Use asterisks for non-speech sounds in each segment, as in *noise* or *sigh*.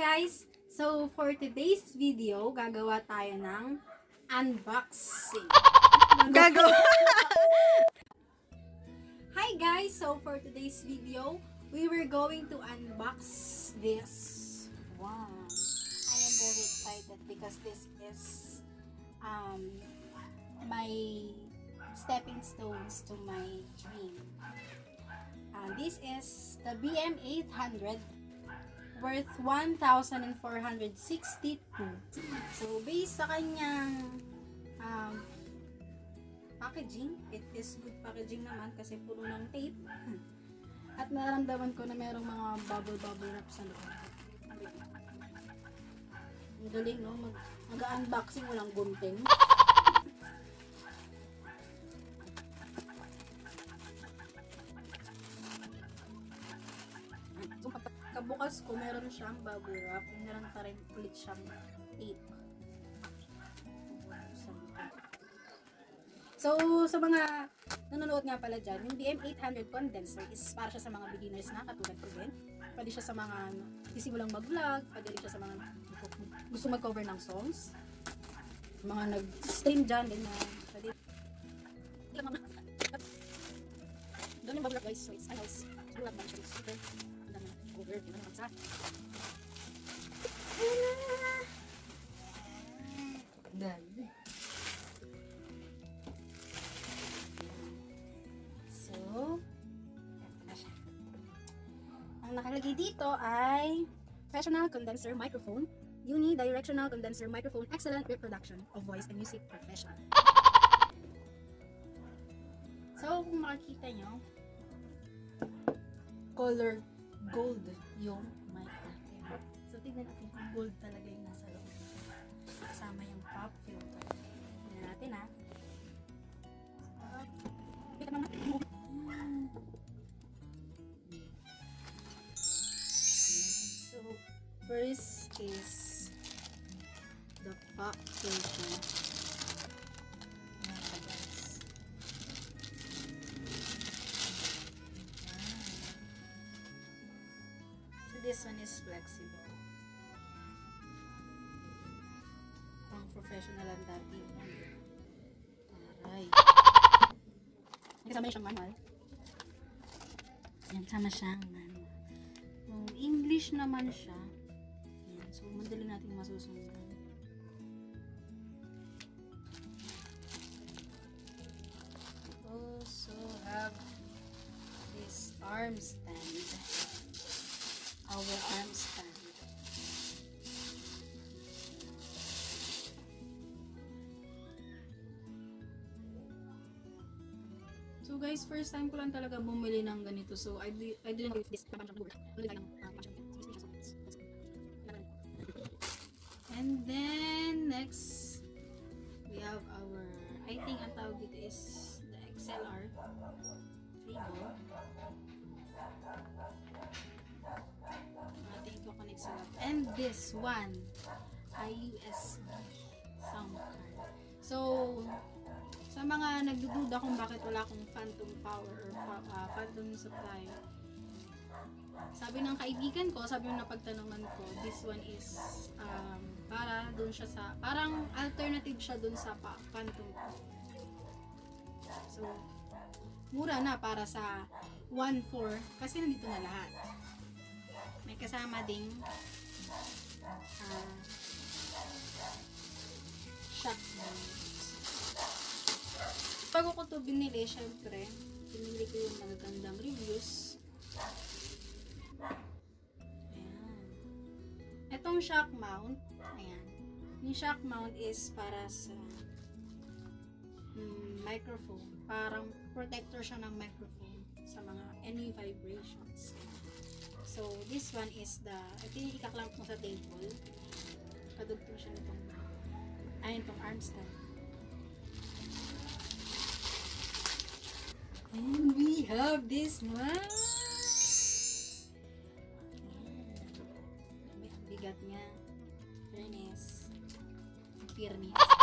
guys! So, for today's video, gagawa tayo ng unboxing. *laughs* Gagawa. *laughs* Hi guys! So, for today's video, we were going to unbox this. Wow! I am very excited because this is um, my stepping stones to my dream. Uh, this is the BM800 worth 1,462. So, based sa kanyang um, packaging, it is good packaging naman kasi puro ng tape. At naramdaman ko na merong mga bubble-bubble wrap sa loob. Ang galing, no? Mag- Mag-unboxing, walang gunting. Pagkabukas ko, meron siyang bubble wrap. Meron pa rin ulit siyang tape. So, sa mga nanonood nga pala dyan, yung BM800 condenser is para siya sa mga beginners na katulad ko din. Pwede siya sa mga sisimulang mag-vlog, pwede rin siya sa mga gusto mag-cover ng songs. Mga nag-stream dyan, din na pwede. Doon yung wrap guys, so it's it's bubble wrap lang siya, super cover, di naman sa Dali. So, siya. Ang nakalagay dito ay professional condenser microphone, unidirectional condenser microphone, excellent reproduction of voice and music professional. So, kung makikita nyo, color gold yung mic natin. So, tignan natin kung gold talaga yung nasa loob. Kasama yung pop filter. Tignan natin ha. Kita naman natin. So, first is the pop filter. This one is flexible. Pang professional ang dating. Taray. *laughs* May kasama siyang manual. Yan, sama siyang manual. Kung English naman siya. Yan, so madali natin masusundan. Also have this arm So guys, first time ko lang talaga bumili ng ganito. So I do, I didn't know if this And then next we have our I think ang tawag dito is the XLR cable. Natin i-connect sa laptop. And this one ay USB sound card. So, sa mga nagdududa kung bakit wala akong phantom power or ah, phantom supply, sabi ng kaibigan ko, sabi ng napagtanungan ko, this one is um, para doon siya sa, parang alternative siya doon sa phantom ko. So, mura na para sa 1.4 kasi nandito na lahat. May kasama ding ah, shock. Bago ko to binili, syempre, pinili ko yung magagandang reviews. Ayan. Etong shock mount, ayan. Yung shock mount is para sa mm, microphone. Parang protector siya ng microphone sa mga any vibrations. So, this one is the, ito yung ikaklamp mo sa table. Kadugtong siya nitong, ayun, itong arm stand. And we have this one. Ang bigat niya. Fairness. Fairness.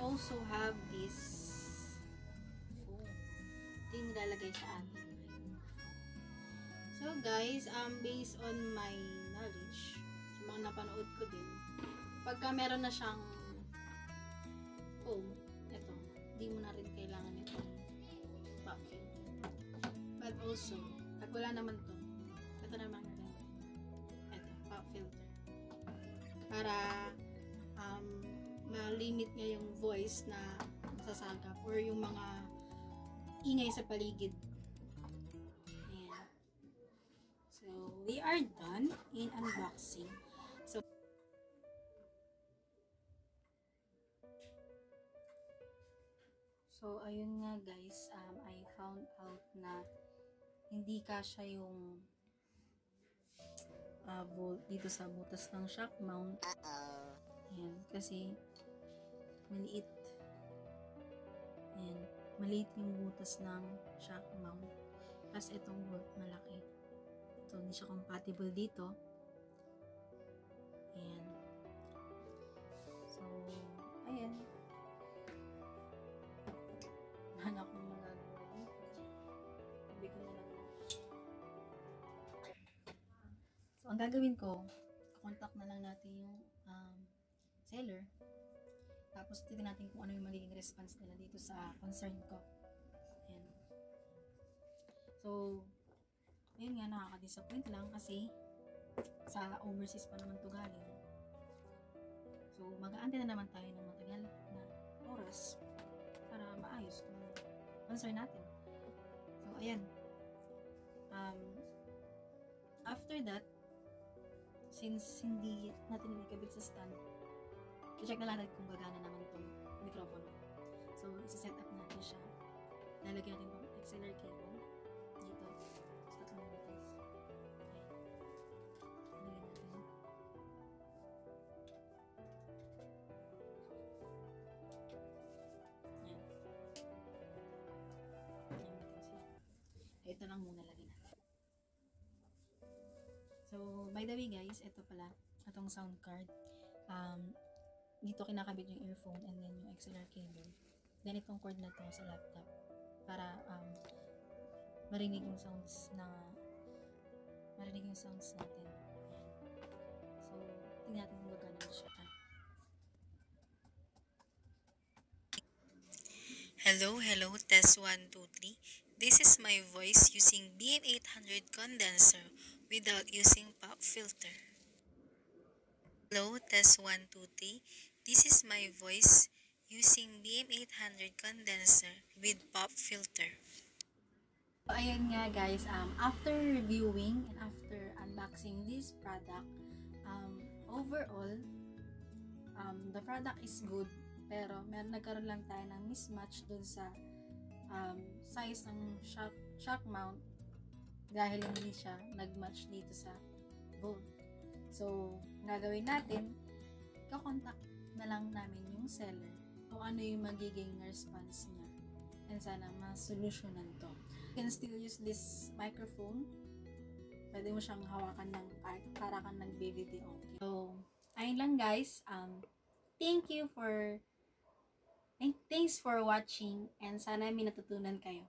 Also have this phone. Ito yung nilalagay sa atin. So guys, um, based on my knowledge, sa mga napanood ko din, pagka meron na siyang foam, ito, hindi mo na rin kailangan itong filter. But also, pag wala naman to, ito naman ito, ito, pop filter. Para ma-limit niya yung voice na sasagap or yung mga ingay sa paligid. Ayan. So, we are done in unboxing. So, So, ayun nga guys, um, I found out na hindi kasha yung uh, bolt dito sa butas ng shock mount. Ayan, kasi maliit. Ayan, maliit yung butas ng shock mount. Tapos itong bolt malaki. So, hindi siya compatible dito. Ayan. So, ayan. Akong magagawa dito. Sabi ko na lang. So, ang gagawin ko, contact na lang natin yung um, seller. Tapos, titignan natin kung ano yung magiging response nila dito sa concern ko. Ayan. So, ayun nga, nakaka-disappoint lang kasi sa overseas pa naman to galing. So, mag-aantay na naman tayo ng matagal na oras para maayos yung concern natin. So, ayan. Um, after that, since hindi natin ikabit sa stand, i-check na natin kung gagana naman itong mikropono. So, isa-set up natin siya. Lalagyan natin itong XLR cable dito sa tatlong butas. Ayan. Lagyan natin. Ayan. Ayan natin siya. Ito lang muna lagyan natin. So, by the way guys, ito pala, itong sound card. Um, dito kinakabit yung earphone and then yung XLR cable. Then itong cord na to sa laptop para um, marinig yung sounds na marinig yung sounds natin. So, tingnan natin kung gagana na siya. Hello, hello, test 1, 2, 3. This is my voice using BM800 condenser without using pop filter. Hello, test 1, 2, 3. This is my voice using BM800 condenser with pop filter. So, ayun nga guys, um, after reviewing and after unboxing this product, um, overall, um, the product is good, pero meron nagkaroon lang tayo ng mismatch dun sa um, size ng shock, shock mount dahil hindi siya nag-match dito sa bolt. So, gagawin natin, kakontak na lang namin yung seller kung ano yung magiging response niya and sana ma-solutionan to. You can still use this microphone. Pwede mo siyang hawakan ng para, kang nag-video. Okay. So, ayun lang guys. Um, thank you for and thanks for watching and sana may natutunan kayo.